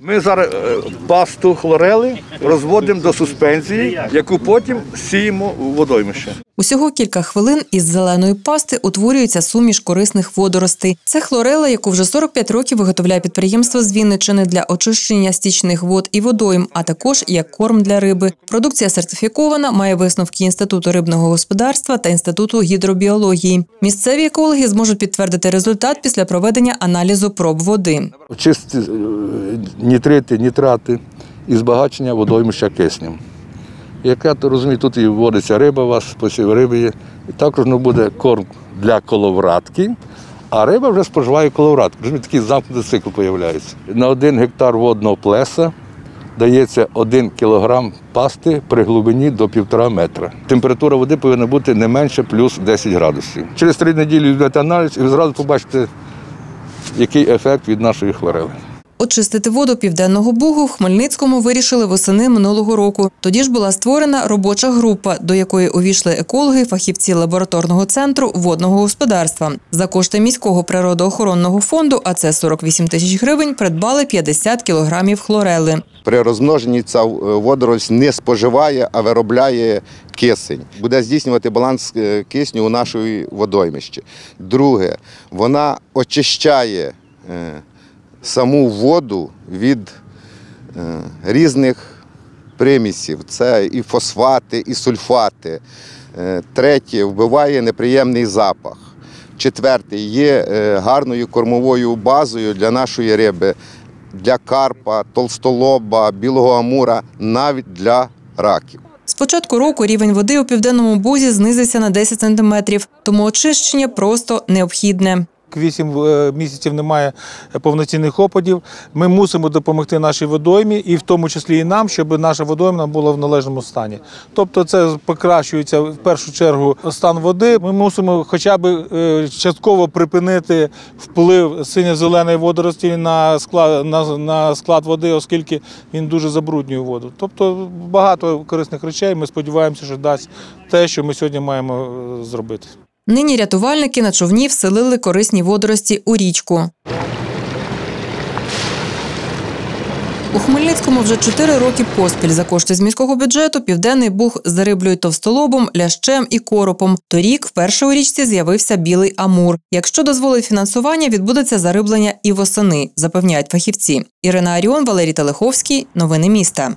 Ми зараз е, пасту хлорели розводимо до суспензії, яку потім сіємо у водоймище. Усього кілька хвилин із зеленої пасти утворюється суміш корисних водоростей. Це хлорела, яку вже 45 років виготовляє підприємство з Вінничини для очищення стічних вод і водойм, а також як корм для риби. Продукція сертифікована, має висновки Інституту рибного господарства та Інституту гідробіології. Місцеві екологи зможуть підтвердити результат після проведення аналізу проб води. Чисті е, нітрити, нітрати і збагачення водоймища киснем. Як я то розумію, тут і вводиться риба, у вас посів риби є. І також ну, буде корм для коловратки, а риба вже споживає коловратку. Розумієте, Такий замкнутий цикл з'являється. На один гектар водного плеса дається 1 кілограм пасти при глибині до 1,5 метра. Температура води повинна бути не менше плюс 10 градусів. Через три неділі візьмете аналіз і ви зразу побачите, який ефект від нашої хлорели. Очистити воду Південного Бугу в Хмельницькому вирішили восени минулого року. Тоді ж була створена робоча група, до якої увійшли екологи, фахівці лабораторного центру водного господарства. За кошти міського природоохоронного фонду, а це 48 тисяч гривень, придбали 50 кілограмів хлорели. При розмноженні ця е, водоросль не споживає, а виробляє кисень. Буде здійснювати баланс е, кисню у нашій водоймищі. Друге, вона очищає е, саму воду від е, різних примісів. Це і фосфати, і сульфати. Е, Третє, вбиває неприємний запах. Четверте, є е, гарною кормовою базою для нашої риби, для карпа, толстолоба, білого амура, навіть для раків. З початку року рівень води у південному бузі знизився на 10 сантиметрів, тому очищення просто необхідне. Вісім е, місяців немає повноцінних опадів. Ми мусимо допомогти нашій водоймі, і в тому числі і нам, щоб наша водойма була в належному стані. Тобто, це покращується в першу чергу стан води. Ми мусимо хоча б е, частково припинити вплив синьо-зеленої водорості на склад, на, на склад води, оскільки він дуже забруднює воду. Тобто багато корисних речей. Ми сподіваємося, що дасть те, що ми сьогодні маємо е, зробити. Нині рятувальники на човні вселили корисні водорості у річку. У Хмельницькому вже чотири роки поспіль за кошти з міського бюджету Південний Буг зариблюють товстолобом, лящем і коропом. Торік вперше у річці з'явився білий амур. Якщо дозволить фінансування, відбудеться зариблення і восени, запевняють фахівці. Ірина Аріон, Валерій Телеховський. Новини міста.